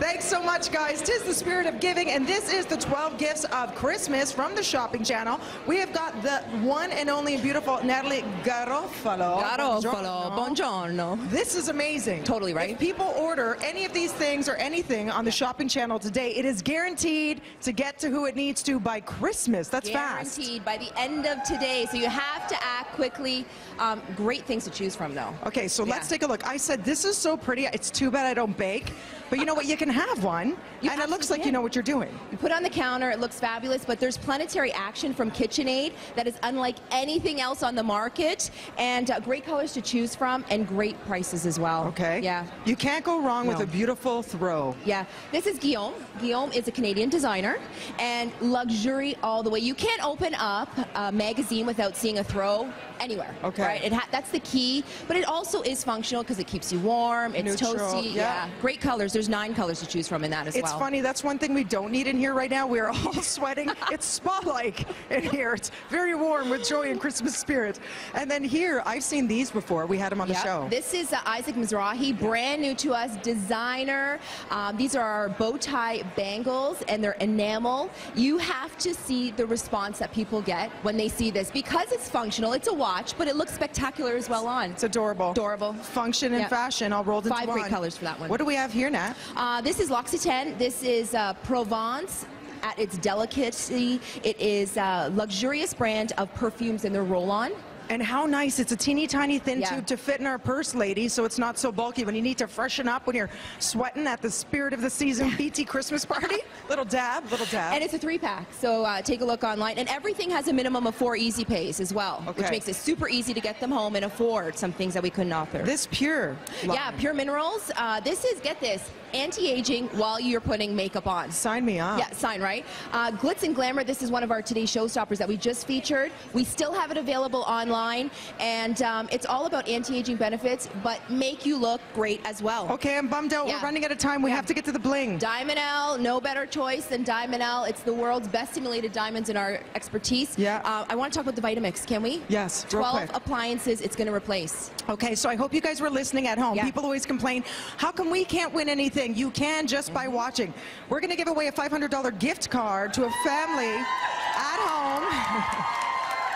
Thanks so much, guys. Tis the spirit of giving, and this is the 12 gifts of Christmas from the Shopping Channel. We have got the one and only beautiful Natalie Garofalo. Garofalo, buongiorno. This is amazing. Totally right. If people order any of these things or anything on the Shopping Channel today, it is guaranteed to get to who it needs to by Christmas. That's fast. Guaranteed by the end of today. So you have to act quickly. Um, great things to choose from, though. Okay, so let's take a look. I said this is so pretty. It's too bad I don't bake, but you know what? You can have one, You and it looks like you know what you're doing. You put it on the counter, it looks fabulous, but there's planetary action from KitchenAid that is unlike anything else on the market, and uh, great colors to choose from, and great prices as well. Okay. Yeah. You can't go wrong with a beautiful throw. Yeah, this is Guillaume. Guillaume is a Canadian designer and luxury all the way. You can't open up a magazine without seeing a throw anywhere. Okay. Right? That's the key, but it also is functional because it keeps you warm. It's Neutral, toasty. yeah. Great colors. There's nine colors to choose from in that as It's well. It's funny. That's one thing we don't need in here right now. We're all sweating. It's spa-like in here. It's very warm with joy and Christmas spirit. And then here, I've seen these before. We had them on the show. This is uh, Isaac Mizrahi, brand new to us, designer. Um, these are our bow tie bangles, and they're enamel. You have to see the response that people get when they see this because it's functional. It's a watch, but it looks spectacular as well on. It's adorable. Adorable. Function and Yep. fashion all rolled into Five one. great colors for that one. What do we have here, Nat? Uh, this is L'Occitane. This is uh, Provence. At its delicacy, it is a luxurious brand of perfumes in their roll-on. And how nice. It's a teeny tiny thin Yeah. tube to fit in our purse, ladies, so it's not so bulky when you need to freshen up when you're sweating at the spirit of the season BT Christmas party. little dab, little dab. And it's a three pack, so uh, take a look online. And everything has a minimum of four easy pays as well, Okay. which makes it super easy to get them home and afford some things that we couldn't offer. this pure. yeah. Pure Minerals. Uh, this is, get this, anti aging while you're putting makeup on. Sign me up. Yeah, sign right. Uh, Glitz and Glamour. This is one of our today's showstoppers that we just featured. We still have it available online, and um, it's all about anti-aging benefits, but make you look great as well. Okay, I'm bummed out. Yeah. We're running out of time. We Yeah. have to get to the bling. Diamonelle, no better choice than Diamonelle. It's the world's best simulated diamonds in our expertise. Yeah. Uh, I want to talk about the Vitamix, can we? Yes, 12 quick. appliances it's going to replace. Okay, so I hope you guys were listening at home. Yeah. People always complain, how come we can't win anything? You can just by watching. We're going to give away a $500 gift card to a family at home.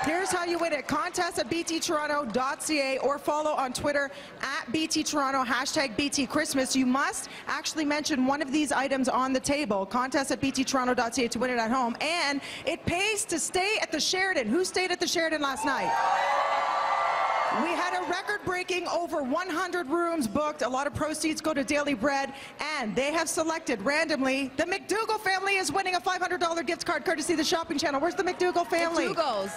Here's how you win it. Contest at bttoronto.ca or follow on Twitter at bttoronto, hashtag btchristmas. You must actually mention one of these items on the table. Contest at bttoronto.ca to win it at home. And it pays to stay at the Sheraton. Who stayed at the Sheraton last night? We had a record-breaking over 100 rooms booked. A lot of proceeds go to Daily Bread, and they have selected randomly. The McDougal family is winning a $500 gift card courtesy of the Shopping Channel. Where's the McDougal family? McDougal's.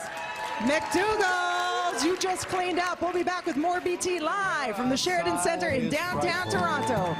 McDougal's, you just cleaned up. We'll be back with more BT live from the Sheraton Center in downtown Toronto.